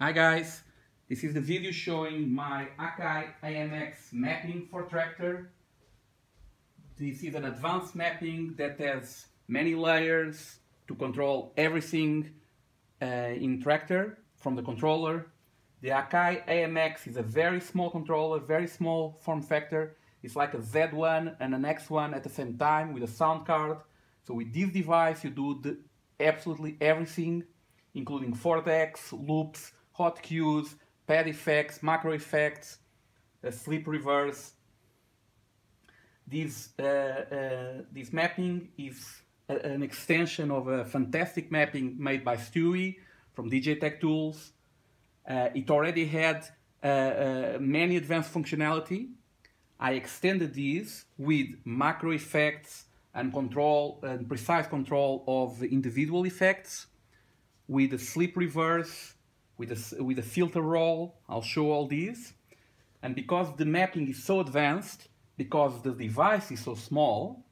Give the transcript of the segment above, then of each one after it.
Hi guys, this is the video showing my Akai AMX mapping for Traktor. This is an advanced mapping that has many layers to control everything uh, in Traktor from the controller. The Akai AMX is a very small controller, very small form factor. It's like a Z1 and an X1 at the same time with a sound card. So with this device you do absolutely everything including decks, loops, hot cues, pad effects, macro effects, uh, slip reverse. This, uh, uh, this mapping is a, an extension of a fantastic mapping made by Stewe from DJ Tech Tools. Uh, it already had uh, uh, many advanced functionality. I extended this with macro effects and control and precise control of individual effects with a slip reverse, with a, with a filter roll. I'll show all these. And because the mapping is so advanced, because the device is so small,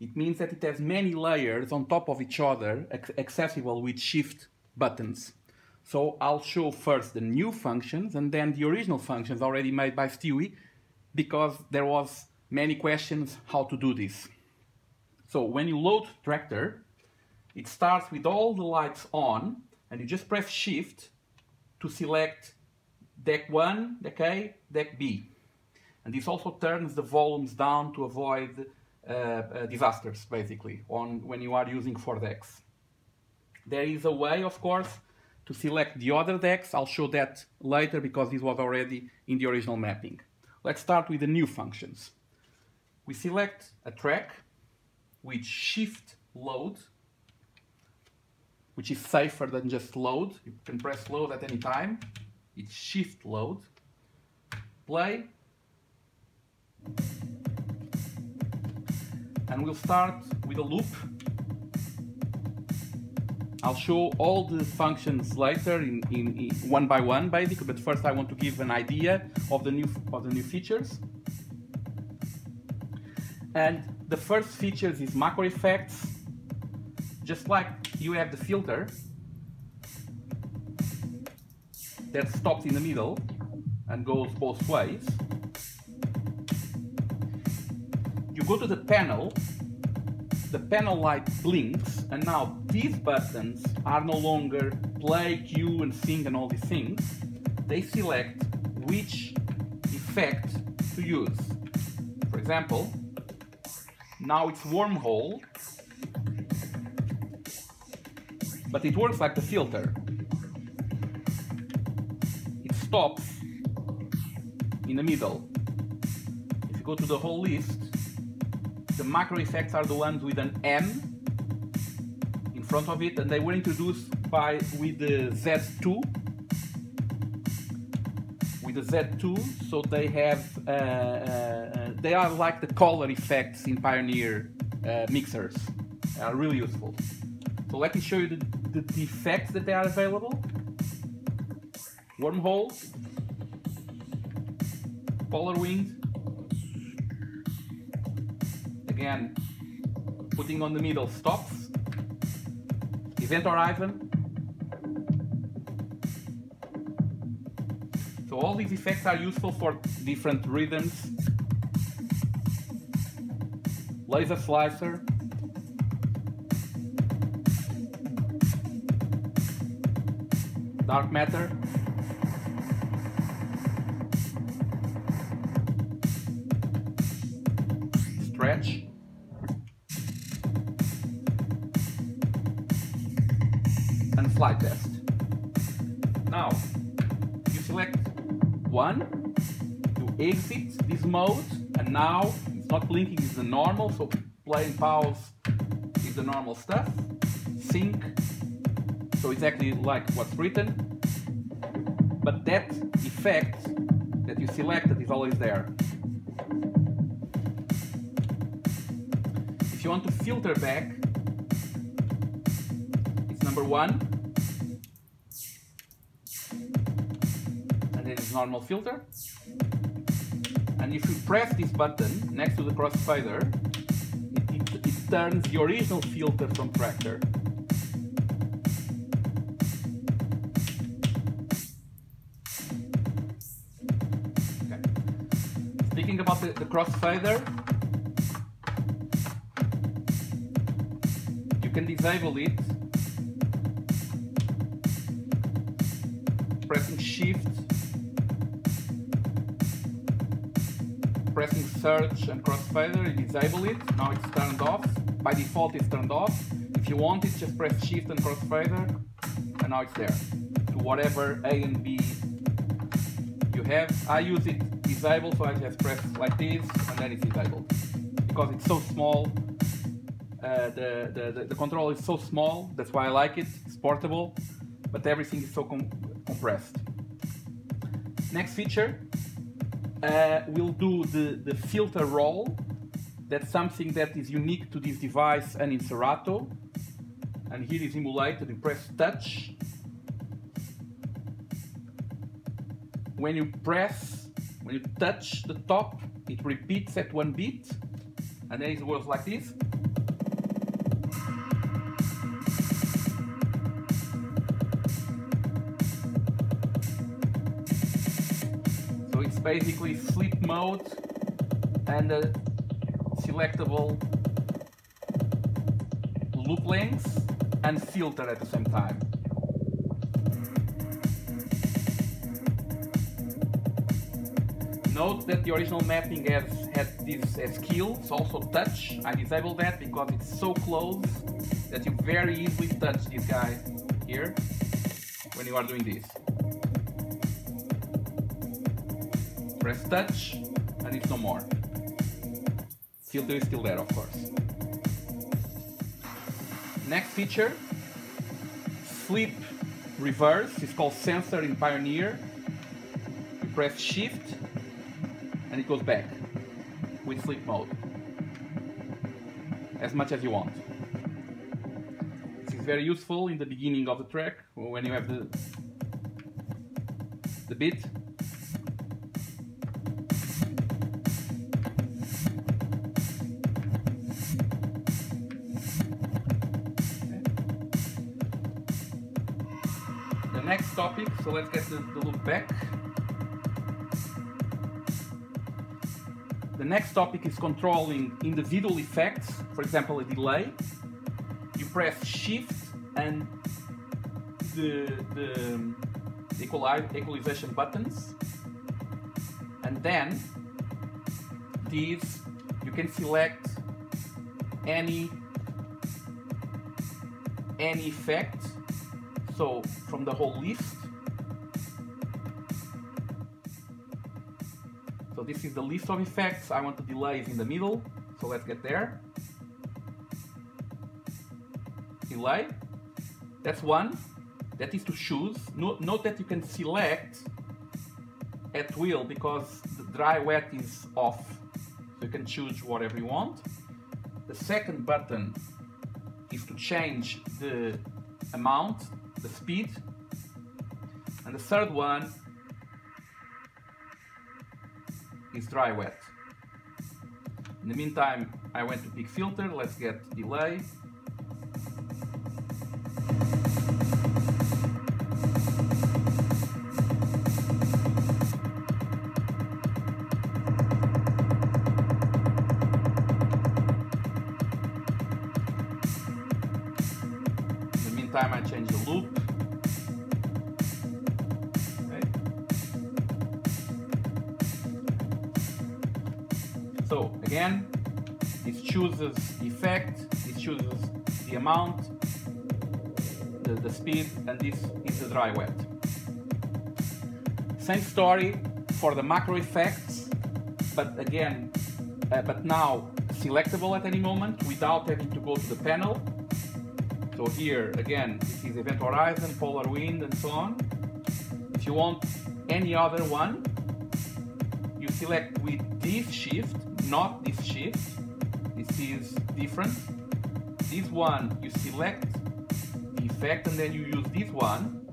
it means that it has many layers on top of each other accessible with shift buttons. So I'll show first the new functions and then the original functions already made by Stewe because there was many questions how to do this. So when you load Traktor, it starts with all the lights on and you just press shift to select deck 1, deck A, deck B. And this also turns the volumes down to avoid uh, uh, disasters, basically, on when you are using four decks. There is a way, of course, to select the other decks. I'll show that later because this was already in the original mapping. Let's start with the new functions. We select a track with shift load which is safer than just load. You can press load at any time. It's shift load. Play. And we'll start with a loop. I'll show all the functions later in, in, in, one by one basically, but first I want to give an idea of the new of the new features. And the first features is macro effects. Just like you have the filter that stops in the middle and goes both ways. You go to the panel, the panel light blinks, and now these buttons are no longer play, cue, and sync and all these things. They select which effect to use. For example, now it's wormhole but it works like the filter. It stops in the middle. If you go to the whole list, the macro effects are the ones with an M in front of it, and they were introduced by with the Z2. With the Z2, so they have uh, uh, they are like the color effects in Pioneer uh, mixers. They are really useful. So let me show you the the defects that they are available. wormholes, polar wings. Again, putting on the middle stops. Event horizon. So all these effects are useful for different rhythms. Laser slicer. Dark matter. Stretch. And flight test. Now you select one you exit this mode and now it's not blinking it's the normal so play and pause is the normal stuff. Sync so actually like what's written, but that effect that you selected is always there. If you want to filter back, it's number one, and then it's normal filter. And if you press this button next to the crossfader, it, it, it turns the original filter from Traktor the, the crossfader, you can disable it. Pressing shift. Pressing search and crossfader you disable it. Now it's turned off. By default it's turned off. If you want it just press shift and crossfader. And now it's there. To whatever A and B you have. I use it disabled so I just press like this and then it's disabled because it's so small uh, the, the, the, the, control is so small, that's why I like it, it's portable, but everything is so com compressed. Next feature, uh, we'll do the, the filter roll. That's something that is unique to this device and in Serato. And here is emulated, you press touch. When you press, when you touch the top, it repeats at one beat, and then it goes like this. So it's basically slip mode and a selectable loop length and filter at the same time. Note that the original mapping has had this as keys, also touch. I disabled that because it's so close that you very easily touch this guy here when you are doing this. press touch and it's no more. Filter is still there, of course. Next feature, slip reverse. It's called censor in Pioneer. You press shift and it goes back with slip mode. As much as you want. This is very useful in the beginning of the track when you have the the beat The next topic, so let's get the, the loop back. Next topic is controlling individual effects, for example a delay. You press shift and the, the um, equalization buttons and then these you can select any any effect so from the whole list, this is the list of effects. I want the delays in the middle. So let's get there. Delay. That's one. That is to choose. Note, note that you can select at will because the dry wet is off. So you can choose whatever you want. The second button is to change the amount the speed. And the third one is dry wet. In the meantime, I went to peak filter. Let's get delay. In the meantime, I change the loop. Chooses the effect, it chooses the amount, the, the speed, and this is the dry wet. Same story for the macro effects, but again, uh, but now selectable at any moment without having to go to the panel so here, again, this is event horizon, polar wind, and so on. If you want any other one, you select with this shift, not this shift. Is different. This one, you select the effect, and then you use this one,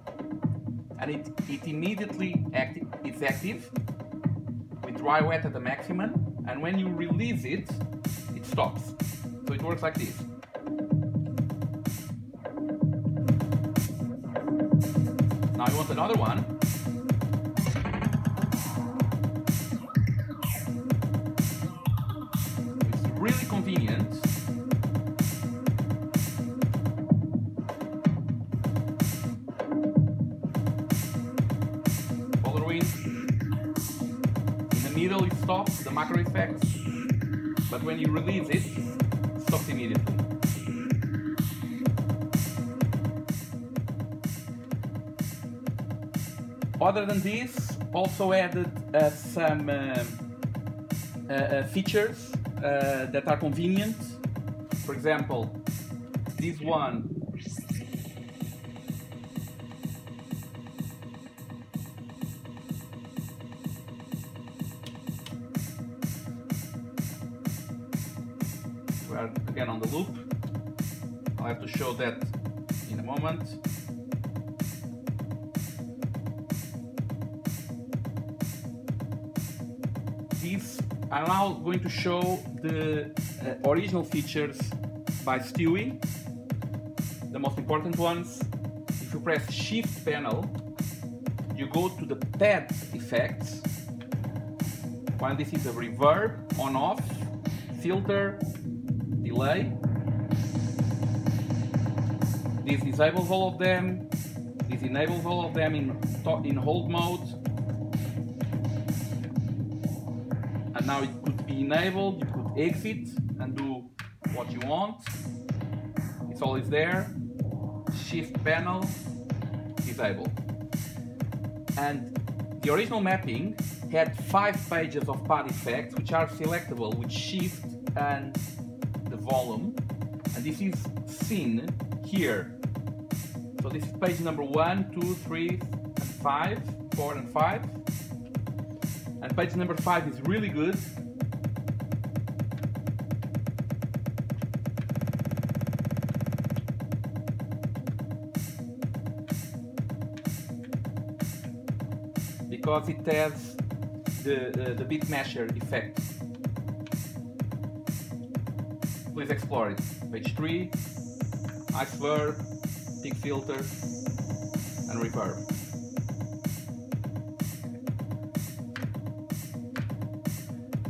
and it, it immediately active, it's active with dry wet at the maximum, and when you release it, it stops. So it works like this. Now you want another one. But when you release it, stops immediately. Other than this, also added uh, some uh, uh, uh features uh, that are convenient. For example, this one I'm now going to show the uh, original features by Stewe, the most important ones. If you press Shift panel, you go to the pad effects. While this is a reverb, on off, filter, delay. This disables all of them. This enables all of them in, in hold mode. And now it could be enabled you could exit and do what you want. It's always there. Shift panel disable and the original mapping had five pages of pad effects which are selectable with shift and the volume. And this is seen here. So this is page number one two three and five four and five and page number five is really good. Because it has the, uh, the Beatmasher effect. Please explore it. Page 3, Iceverb, Peak Filter, and Reverb.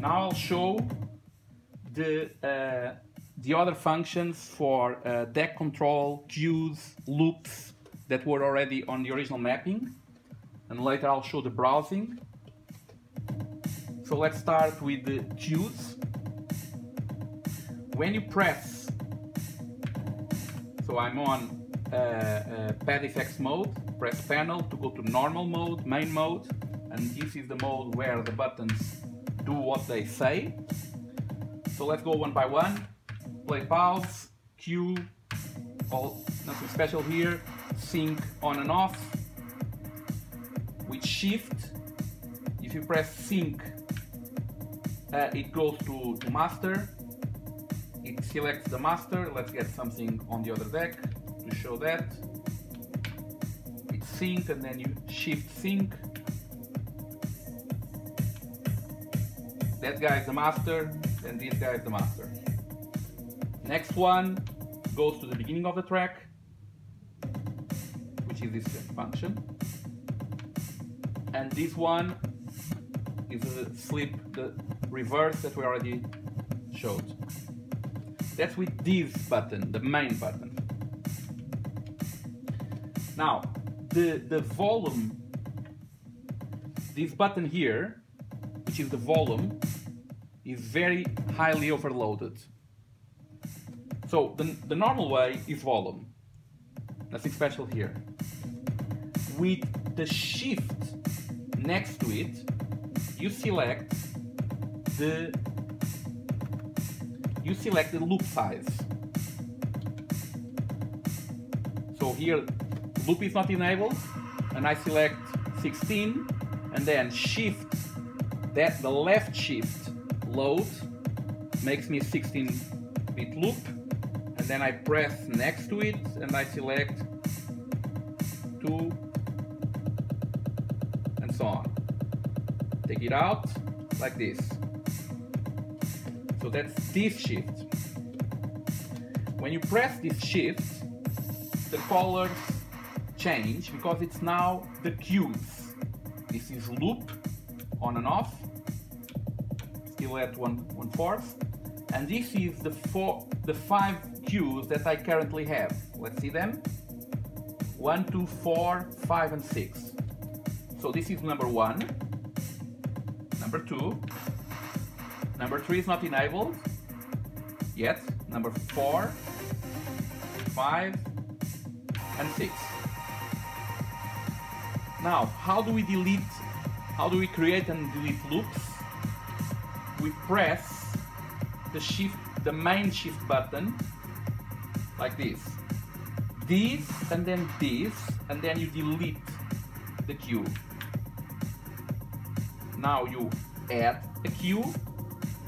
Now I'll show the, uh, the other functions for uh, deck control, cues, loops that were already on the original mapping. And later I'll show the browsing. So let's start with the cues. When you press, so I'm on uh, uh, pad effects mode, press panel to go to normal mode, main mode, and this is the mode where the buttons do what they say. So let's go one by one. Play pause, cue, all, nothing special here. Sync on and off. With shift, if you press sync, uh, it goes to, to master. It selects the master. Let's get something on the other deck to show that. It's sync and then you shift sync that guy is the master, then this guy is the master. Next one goes to the beginning of the track, which is this function. And this one is the slip, the reverse that we already showed. That's with this button, the main button. Now, the, the volume, this button here, which is the volume, is very highly overloaded. So the, the normal way is volume. Nothing special here. With the shift next to it, you select the you select the loop size. So here loop is not enabled and I select 16 and then shift that the left shift load makes me 16 bit loop and then I press next to it and I select 2 and so on. Take it out like this. So that's this shift. When you press this shift, the colors change because it's now the cues. This is loop on and off still one, one fourth. And this is the four, the five cues that I currently have. Let's see them. One, two, four, five, and six. So this is number one, number two, number three is not enabled yet, number four, five, and six. Now, how do we delete, how do we create and delete loops? We press the shift, the main shift button, like this. This, and then this, and then you delete the cue. Now you add a cue,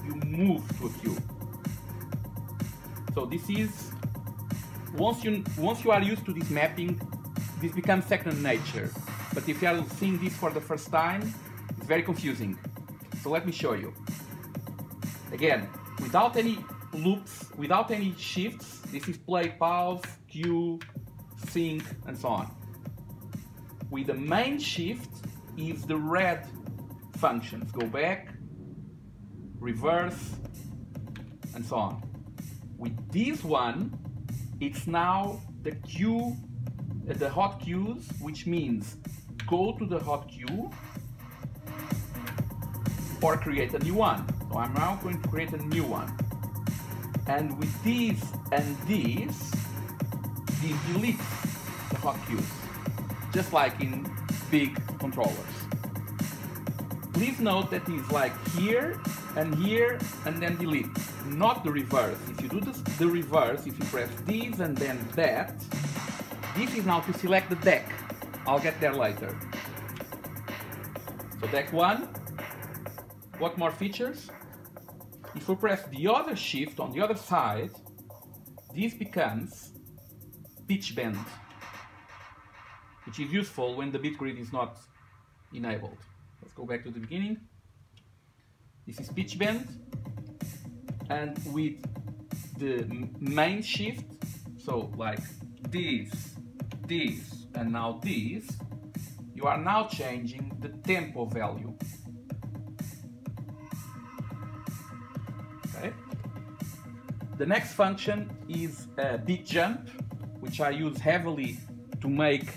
you move to a cue. So this is once you once you are used to this mapping, this becomes second nature. But if you are seeing this for the first time, it's very confusing. So let me show you. Again, without any loops, without any shifts, this is play, pause, cue, sync, and so on. With the main shift is the red functions. Go back, reverse, and so on. With this one, it's now the cue, uh, the hot cues, which means go to the hot cue or create a new one. So I'm now going to create a new one. And with these and these, this deletes the hot cues, just like in big controllers. Please note that it's like here and here and then delete, not the reverse. If you do this, the reverse, if you press these and then that, this is now to select the deck. I'll get there later. So deck one, what more features? If we press the other shift on the other side, this becomes pitch bend, which is useful when the beatgrid is not enabled. Let's go back to the beginning. This is pitch bend, and with the main shift, so like this, this, and now this, you are now changing the tempo value. The next function is a beat jump, which I use heavily to make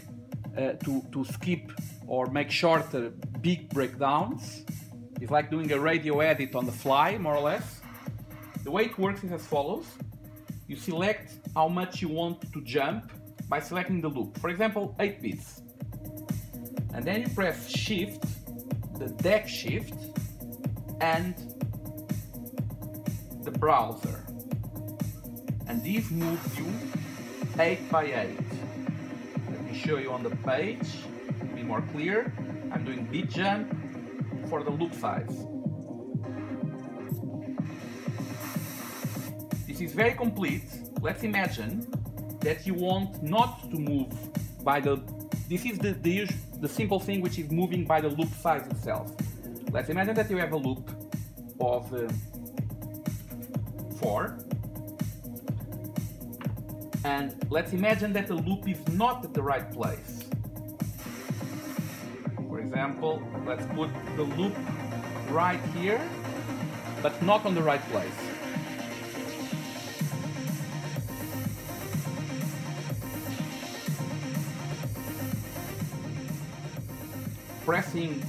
uh, to, to skip or make shorter big breakdowns. It's like doing a radio edit on the fly, more or less. The way it works is as follows. You select how much you want to jump by selecting the loop. For example, 8 bits. And then you press shift, the deck shift, and the browser. And this moves you 8 by 8. Let me show you on the page be more clear. I'm doing beat jump for the loop size. This is very complete. Let's imagine that you want not to move by the this is the, the, the simple thing which is moving by the loop size itself. Let's imagine that you have a loop of uh, 4 and let's imagine that the loop is not at the right place. For example, let's put the loop right here, but not on the right place. Pressing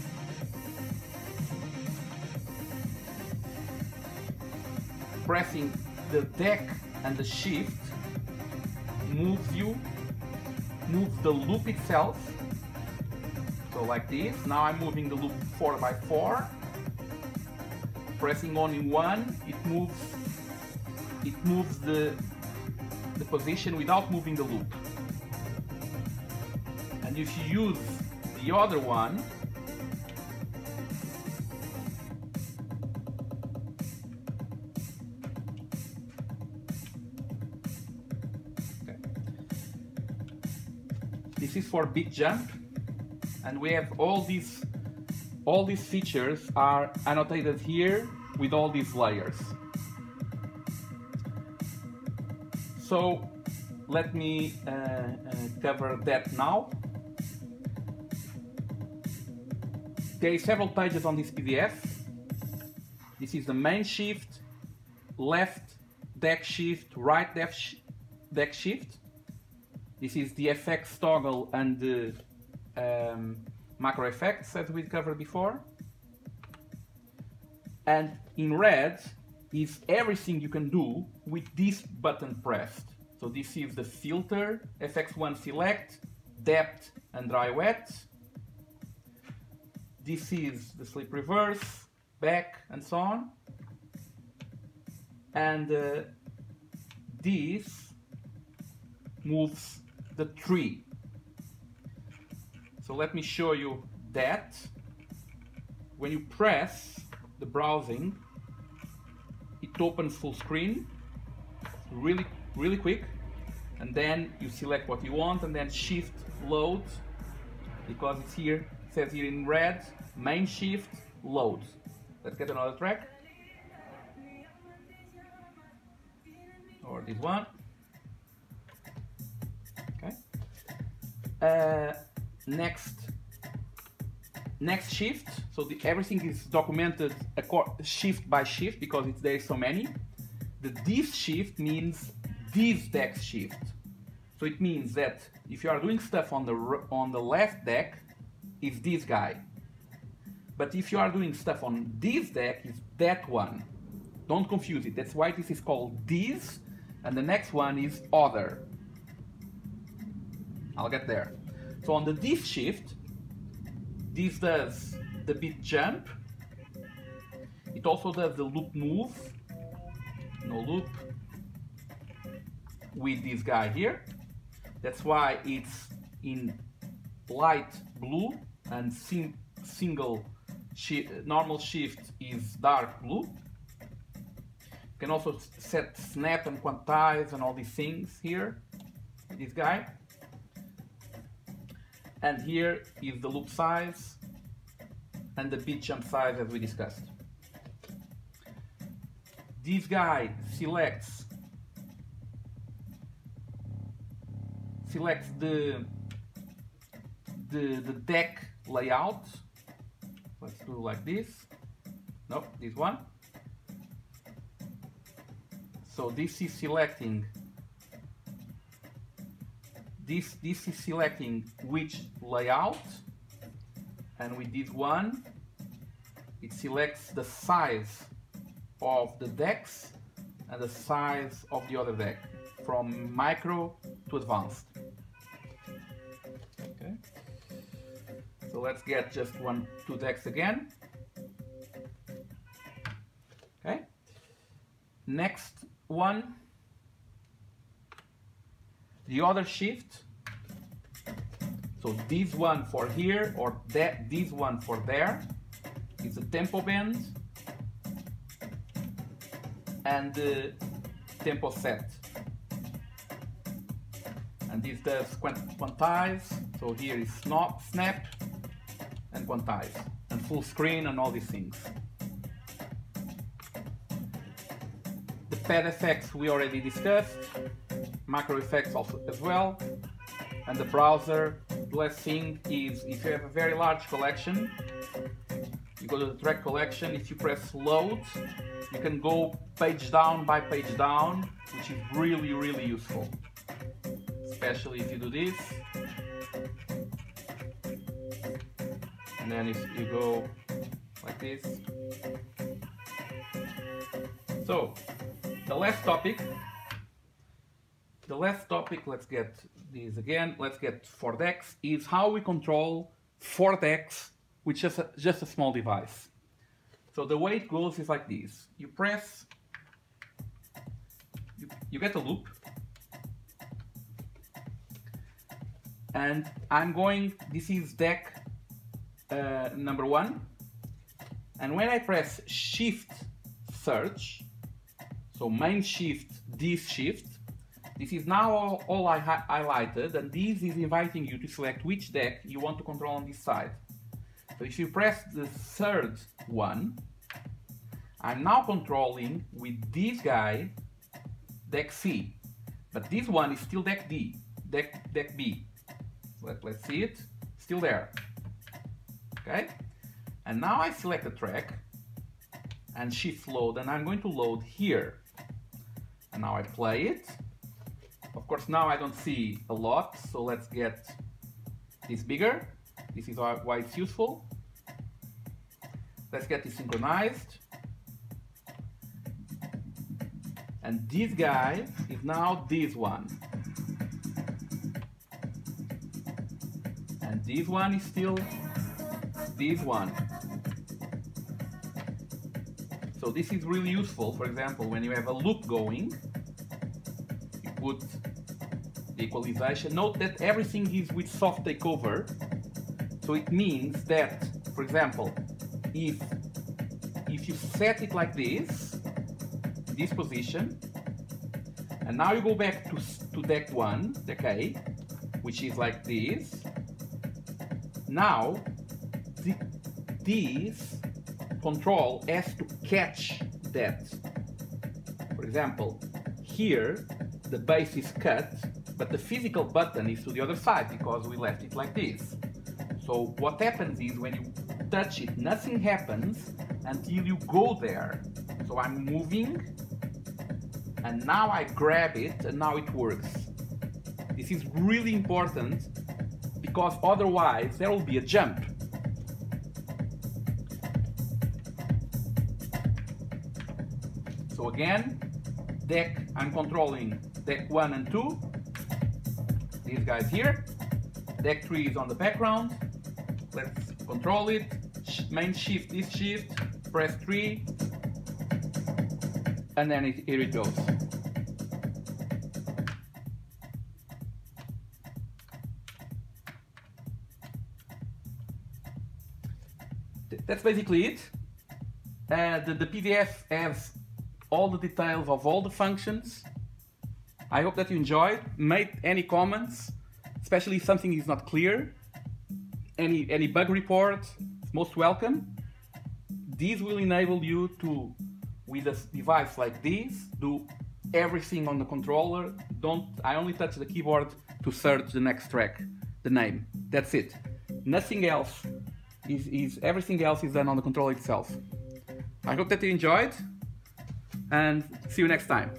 pressing the deck and the shift moves you, move the loop itself. So like this. Now I'm moving the loop 4 by 4 Pressing only one, it moves it moves the the position without moving the loop. And if you use the other one, for beat jump, and we have all these all these features are annotated here with all these layers. So let me uh, uh, cover that now. There are several pages on this PDF. This is the main shift, left deck shift, right deck, deck shift. This is the FX toggle and the um, macro effects as we covered before. And in red is everything you can do with this button pressed. So this is the filter, FX1 select, depth and dry wet. This is the slip reverse, back and so on. And uh, this moves the tree. So let me show you that. When you press the browsing, it opens full screen, really, really quick. And then you select what you want and then shift load because it's here, it says here in red, main shift load. Let's get another track. Or this one. Uh, next next shift. So the, everything is documented shift by shift because it's, there so many. The this shift means this deck shift. So it means that if you are doing stuff on the on the left deck it's this guy. But if you are doing stuff on this deck it's that one. Don't confuse it. That's why this is called this and the next one is other I'll get there so on the this shift, this does the beat jump. It also does the loop move, no loop, with this guy here. That's why it's in light blue and sim single shi normal shift is dark blue. You can also set snap and quantize and all these things here, this guy. And here is the loop size and the beat jump size as we discussed. This guy selects selects the the, the deck layout. Let's do like this. Nope, this one. So this is selecting this, this is selecting which layout and with this one it selects the size of the decks and the size of the other deck from micro to advanced. Okay. So let's get just one, two decks again. Okay. Next one the other shift. So this one for here or that this one for there. Is a tempo bend. And the tempo set. And this does quantize. So here is snap, snap and quantize. And full screen and all these things. The pad effects we already discussed macro effects also as well. And the browser, the last thing is if you have a very large collection, you go to the track collection, if you press load, you can go page down by page down, which is really, really useful. Especially if you do this. And then if you go like this. So, the last topic the last topic, let's get this again, let's get 4 decks, is how we control 4 decks with just a, just a small device. So the way it goes is like this. You press, you, you get a loop, and I'm going, this is deck uh, number one, and when I press shift search, so main shift, this shift, this is now all, all I highlighted and this is inviting you to select which deck you want to control on this side. So if you press the third one, I'm now controlling with this guy deck C. But this one is still deck D, deck, deck B. Let, let's see it, still there. Okay? And now I select the track and shift load and I'm going to load here. And now I play it. Of course, now I don't see a lot, so let's get this bigger. This is why it's useful. Let's get this synchronized. And this guy is now this one. And this one is still this one. So this is really useful, for example, when you have a loop going, you put the equalization. Note that everything is with soft takeover, so it means that, for example, if if you set it like this, this position, and now you go back to, to deck 1, deck A, which is like this, now this control has to catch that. For example, here the bass is cut, but the physical button is to the other side because we left it like this. So what happens is when you touch it, nothing happens until you go there. So I'm moving and now I grab it and now it works. This is really important because otherwise there will be a jump. So again, deck, I'm controlling deck 1 and 2. These guys here. Deck 3 is on the background. Let's control it. Main shift is shift. Press 3. And then it, here it goes. That's basically it. Uh, the, the PDF has all the details of all the functions. I hope that you enjoyed. Make any comments, especially if something is not clear. Any, any bug report, most welcome. This will enable you to, with a device like this, do everything on the controller. Don't, I only touch the keyboard to search the next track, the name. That's it. Nothing else is, is everything else is done on the controller itself. I hope that you enjoyed and see you next time.